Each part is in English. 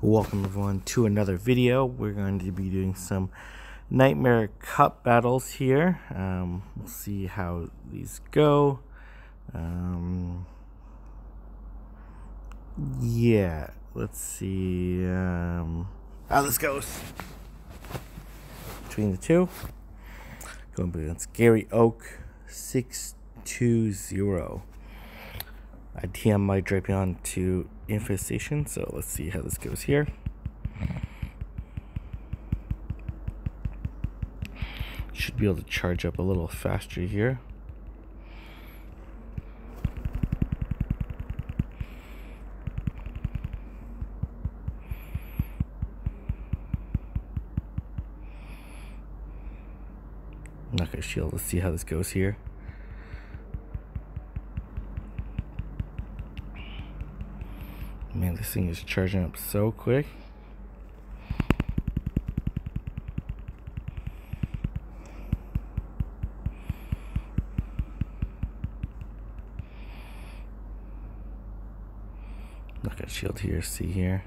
Welcome everyone to another video. We're going to be doing some Nightmare Cup battles here. Um, we'll see how these go. Um, yeah, let's see um, how this goes between the two. Going against Gary Oak 620. I TM my Drapion to Infestation, so let's see how this goes here. Should be able to charge up a little faster here. I'm not gonna shield, let's see how this goes here. Man, this thing is charging up so quick. Look at shield here, see here.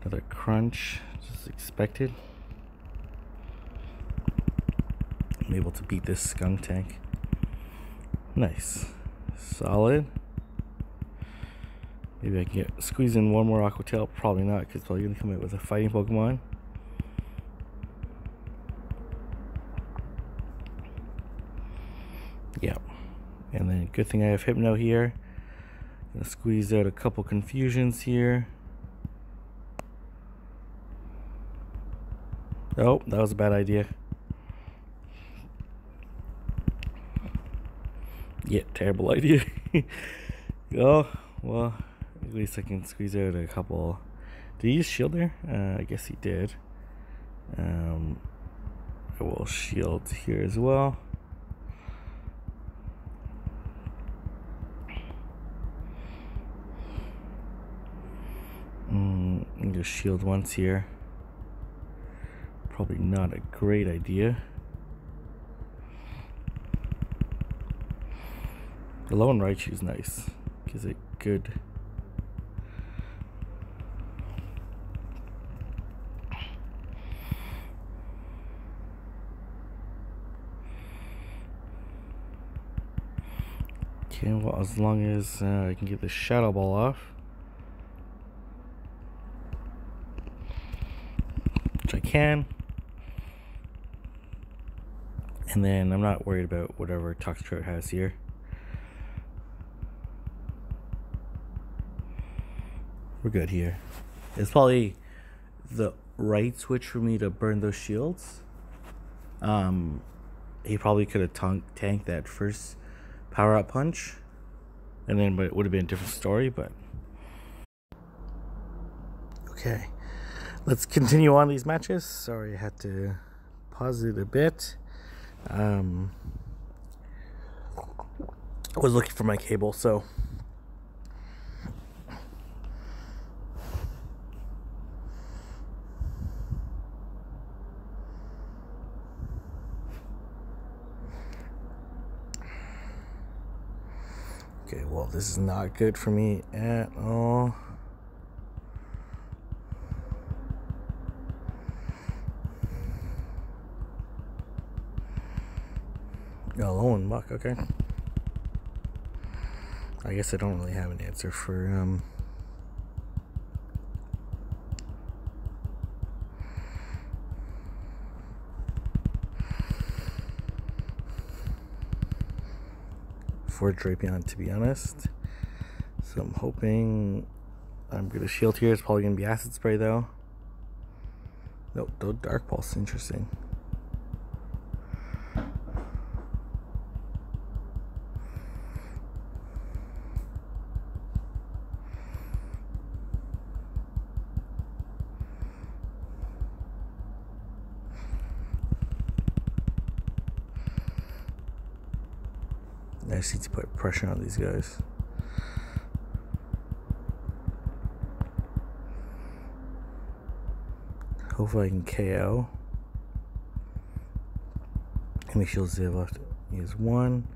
Another crunch, just expected. I'm able to beat this Skuntank. Nice. Solid. Maybe I can get squeeze in one more Aqua Tail. Probably not, because probably gonna come out with a fighting Pokemon. Yep. And then good thing I have Hypno here. Gonna squeeze out a couple confusions here. Oh, that was a bad idea. Yeah, terrible idea. oh, well. At least I can squeeze out a couple. Did he use shield there? Uh, I guess he did. Um, I will shield here as well. Mm, just shield once here. Probably not a great idea. The lone is nice. Gives it good Okay, well, as long as uh, I can get the Shadow Ball off. Which I can. And then I'm not worried about whatever Toxtrot has here. We're good here. It's probably the right switch for me to burn those shields. Um, he probably could have tank tanked that first power up punch. And then it would have been a different story but. Okay. Let's continue on these matches. Sorry i had to pause it a bit. Um i was looking for my cable so Okay, well, this is not good for me at all. Oh, and Muk, okay. I guess I don't really have an answer for, um, for Drapion, to be honest. So I'm hoping I'm going to shield here. It's probably going to be Acid Spray, though. Nope, no Dark Pulse. Interesting. I need to put pressure on these guys. Hopefully I can KO. How many shields do they left? One.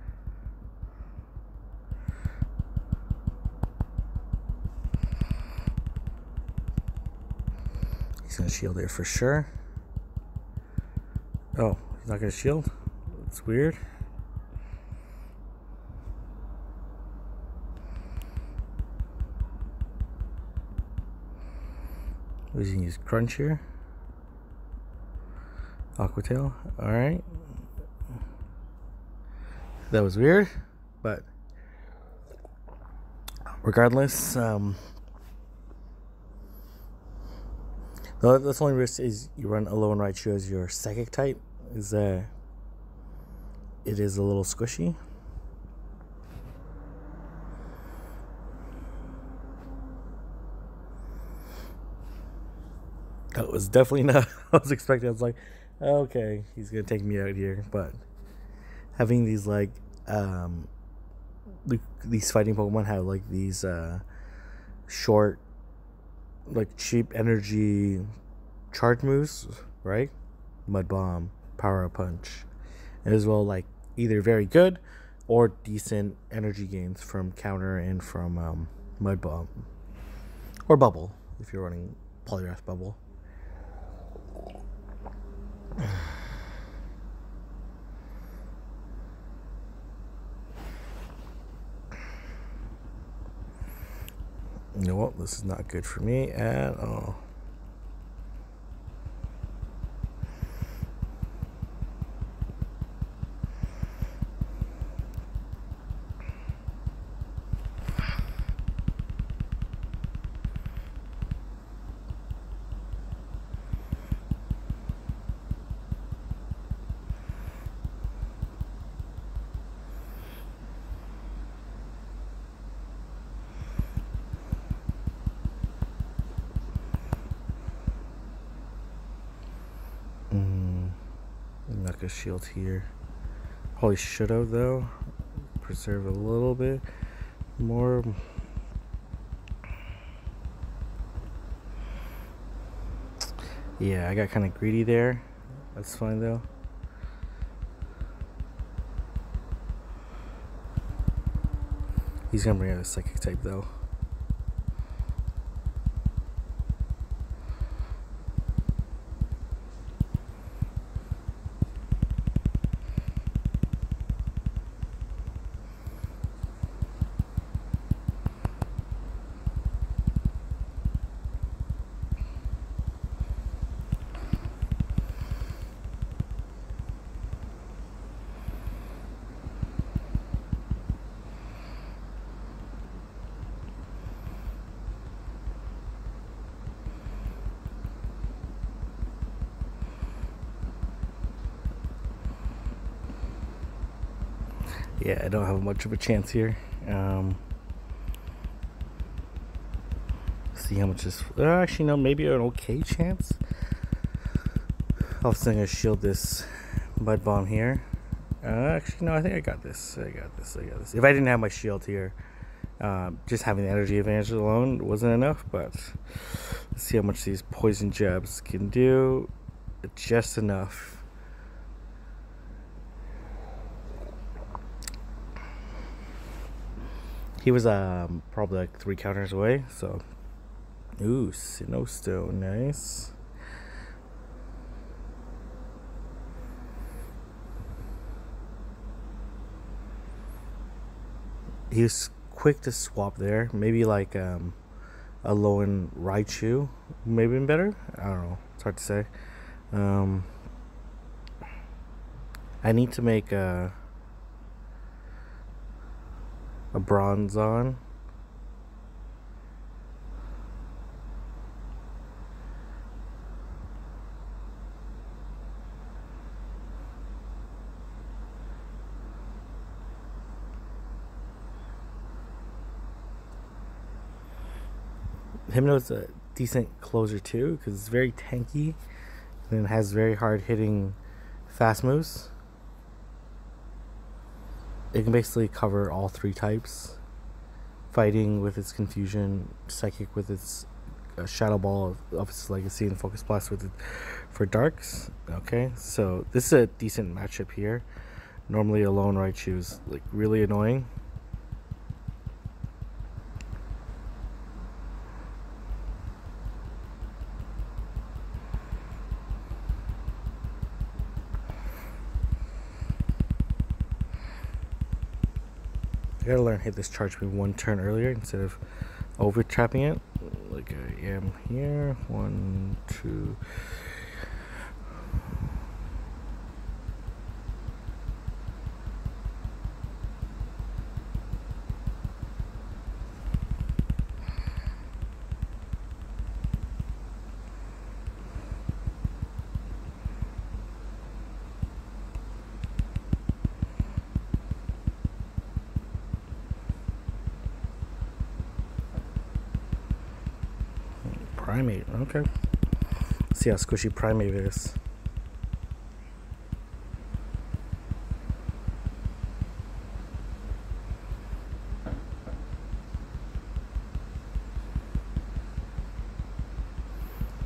He's gonna shield there for sure. Oh, he's not gonna shield? It's weird. He's gonna use Crunch here. Aqua Tail. Alright. That was weird, but regardless, um, the, the only risk is you run Alolan Raichu as your psychic type, is that it is a little squishy. That was definitely not I was expecting. I was like, okay, he's gonna take me out here, but having these like um these fighting Pokemon have like these uh short like cheap energy charge moves, right? Mud Bomb, Power Punch, as well like either very good or decent energy gains from counter and from um, Mud Bomb or Bubble if you're running Poliwrath Bubble. This is not good for me at all. A shield here. Probably should have though. Preserve a little bit more. Yeah, I got kind of greedy there. That's fine though. He's gonna bring out a psychic type though. Yeah, I don't have much of a chance here. Um, see how much this. Uh, actually, no, maybe an okay chance. I'll sing a shield this mud bomb here. Uh, actually, no, I think I got this. I got this. I got this. If I didn't have my shield here, um, just having the energy advantage alone wasn't enough. But let's see how much these poison jabs can do. Just enough He was um, probably like three counters away, so. Ooh, Sinnoh nice. He was quick to swap there. Maybe like um, Alolan Raichu, maybe better. I don't know. It's hard to say. Um, I need to make a. Uh, a Bronzong. Hypno's a decent closer too because it's very tanky and it has very hard hitting fast moves it can basically cover all three types. Fighting with its confusion psychic with its uh, shadow ball of, of, its legacy and focus blast with it for darks okay? So this is a decent matchup here. Normally Alolan Raichu is like really annoying How this charge me one turn earlier instead of over trapping it like I am here. One, two. Primeape, okay. Let's see how squishy Primeape is.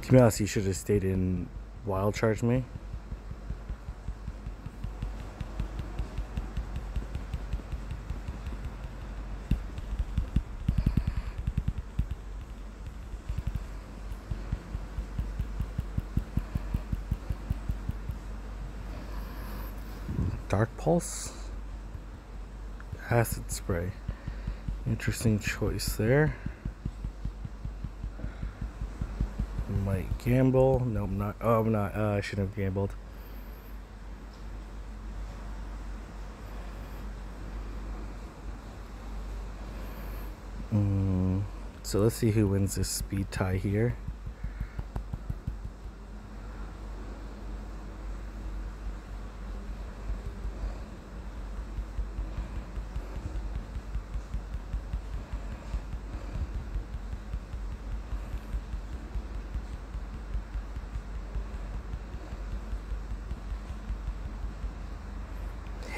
To be honest, you should have stayed in Wild Charge me. Dark Pulse, Acid Spray. Interesting choice there. Might gamble. No, I'm not. Oh, I'm not. Uh, I shouldn't have gambled. Mm, so let's see who wins this speed tie here.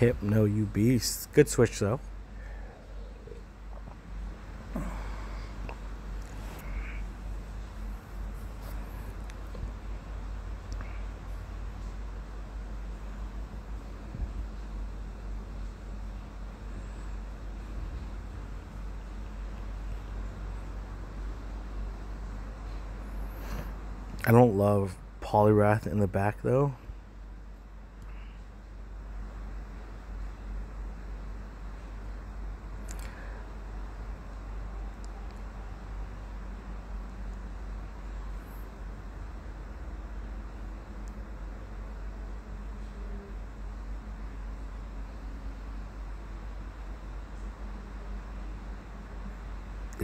Hypno, you beast. Good switch, though. I don't love Poliwrath in the back though.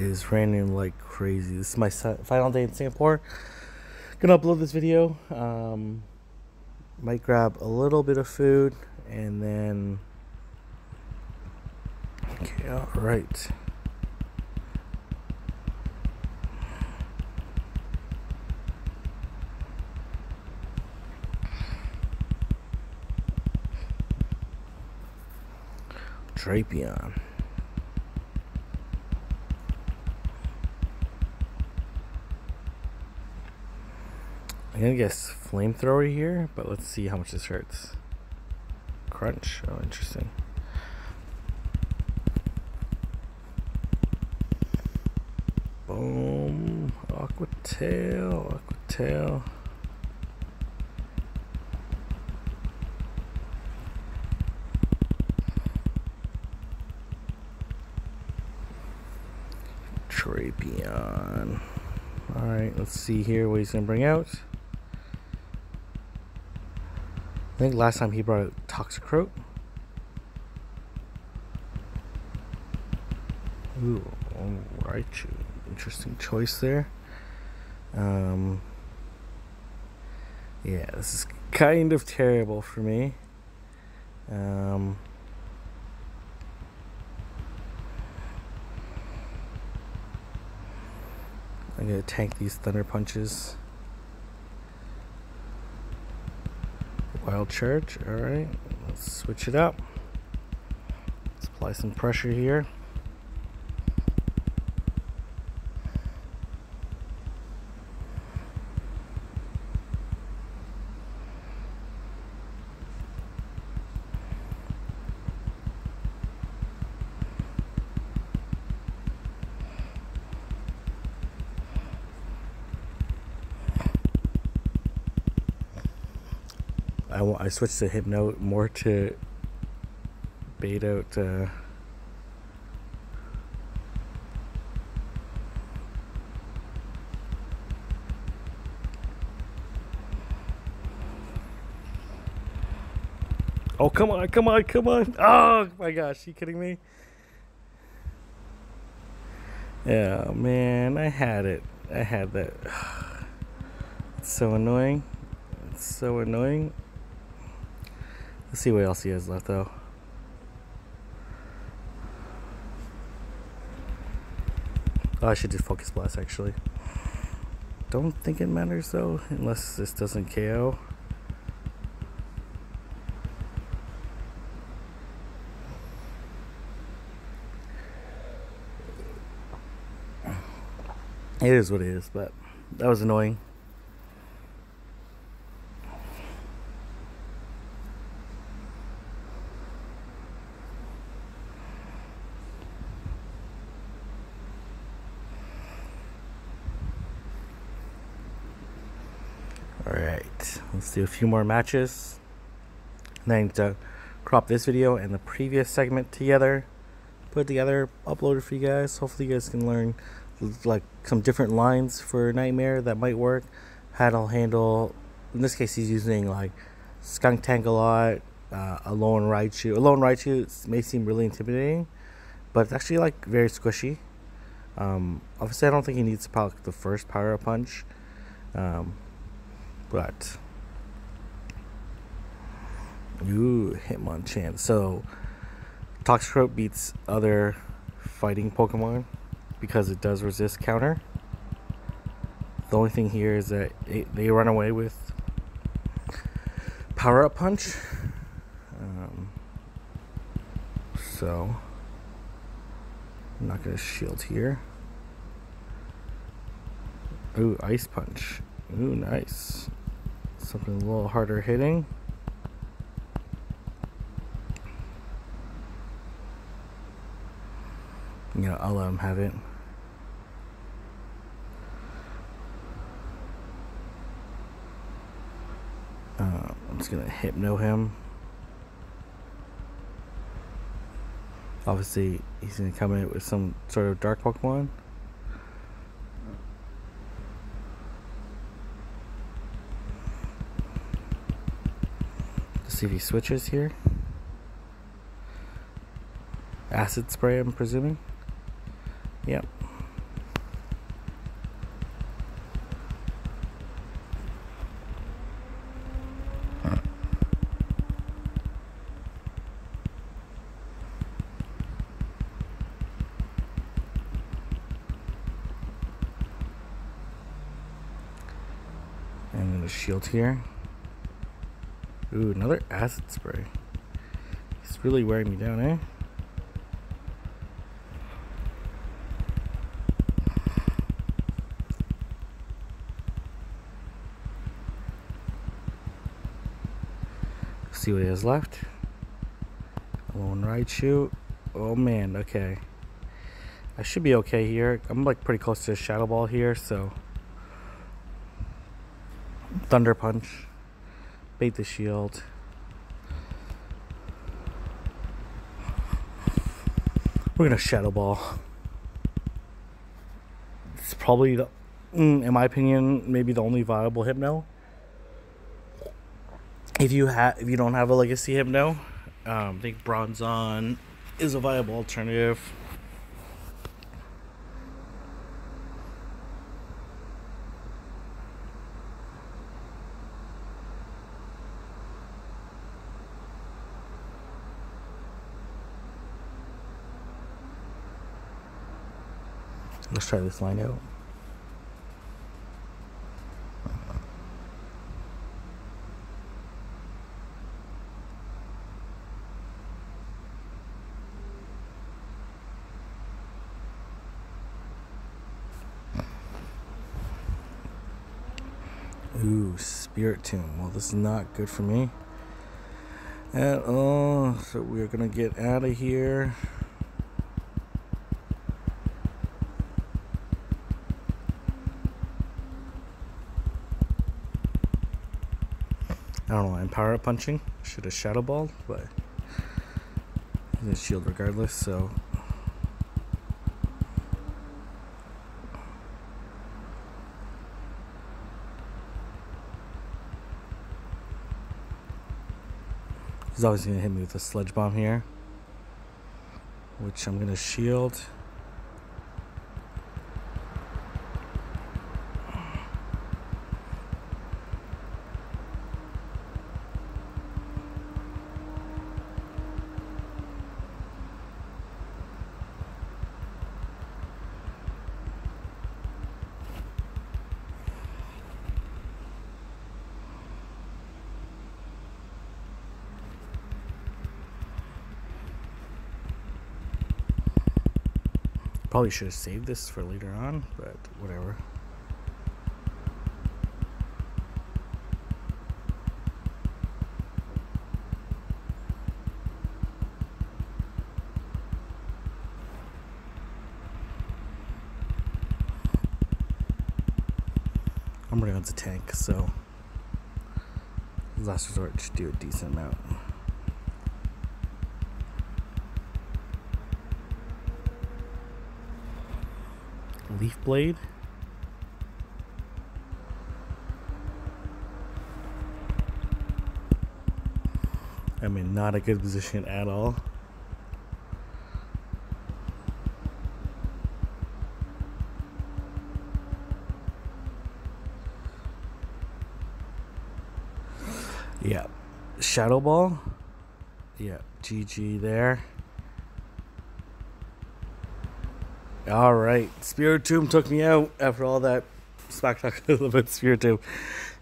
Is raining like crazy. This is my final day in Singapore. Gonna upload this video. Um, might grab a little bit of food and then. Okay, all right. Drapion. I'm gonna guess flamethrower here, but let's see how much this hurts. Crunch. Oh, interesting. Boom. Aqua tail. Aqua tail. Drapion. Alright, let's see here what he's gonna bring out. I think last time he brought out Toxicroak. Ooh, alright, interesting choice there. Um, yeah, this is kind of terrible for me. Um, I'm gonna tank these thunder punches. Wild Charge, alright. Let's switch it up. Let's apply some pressure here. I switched to Hypnote more to bait out uh, Oh, come on, come on, come on. Oh, my gosh, you kidding me? Yeah, man, I had it. I had that. It's so annoying. It's so annoying. Let's see what else he has left, though. Oh, I should do Focus Blast, actually. Don't think it matters, though, unless this doesn't KO. It is what it is, but that was annoying. All right, let's do a few more matches. And then to crop this video and the previous segment together, put together, upload it for you guys. Hopefully, you guys can learn like some different lines for Nightmare that might work. How to handle, in this case, he's using like Skuntank a lot, uh, Alolan Raichu. Alolan Raichu may seem really intimidating, but it's actually like very squishy. Um, obviously, I don't think he needs to power the first power punch, um, but ooh, Hitmonchan. So Toxicroak beats other fighting Pokemon because it does resist counter. The only thing here is that it, they run away with power up punch. Um, so I'm not gonna shield here. Ooh, ice punch. Ooh, nice. Something a little harder hitting. You know, I'll let him have it. Uh, I'm just gonna hypno him. Obviously, he's gonna come in with some sort of dark Pokemon. Let's see if he switches here. Acid spray, I'm presuming. Yep. And the shield here. Ooh, another acid spray. It's really wearing me down, eh? See what he has left. Alolan Raichu. Oh man, okay. I should be okay here. I'm like pretty close to a Shadow Ball here, so. Thunder Punch. Bait the shield. We're gonna Shadow Ball. It's probably the, mm, in my opinion, maybe the only viable Hypno if you have if you don't have a legacy hypno um, i think bronzong is a viable alternative. Let's try this line out Ooh, Spiritomb. Well, this is not good for me at all. So we're gonna get out of here. I don't know. I'm power punching. Should have shadow balled, but he's shield regardless. So He's always gonna hit me with a sludge bomb here. Which I'm gonna shield. Probably should have saved this for later on, but whatever. I'm running on the tank, so last resort should do a decent amount. Leaf blade. I'm in not a good position at all. Yeah. Shadow Ball. Yeah. GG there. All right, Spiritomb took me out after all that spectacular about Spiritomb.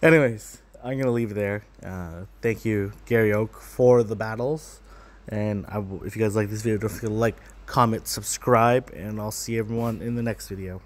Anyways, I'm gonna leave it there. Uh, thank you, Gary Oak, for the battles. And if you guys like this video, don't forget to like, comment, subscribe, and I'll see everyone in the next video.